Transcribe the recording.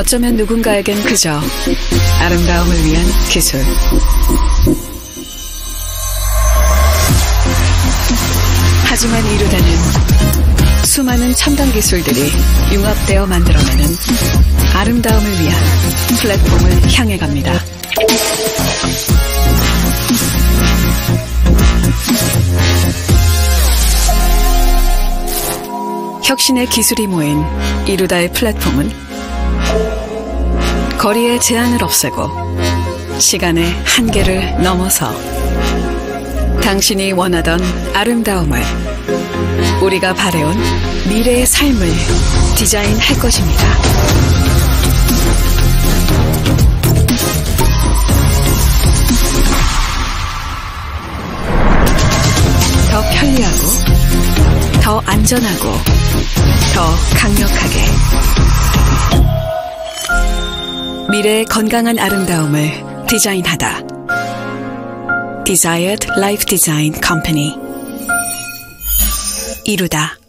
어쩌면 누군가에겐 그저 아름다움을 위한 기술. 하지만 이루다는 수많은 첨단 기술들이 융합되어 만들어내는 아름다움을 위한 플랫폼을 향해 갑니다. 혁신의 기술이 모인 이루다의 플랫폼은 거리의 제한을 없애고 시간의 한계를 넘어서 당신이 원하던 아름다움을 우리가 바래온 미래의 삶을 디자인할 것입니다. 더 편리하고, 더 안전하고, 더 강력하게. 미래의 건강한 아름다움을 디자인하다. Desired Life Design Company. 이루다.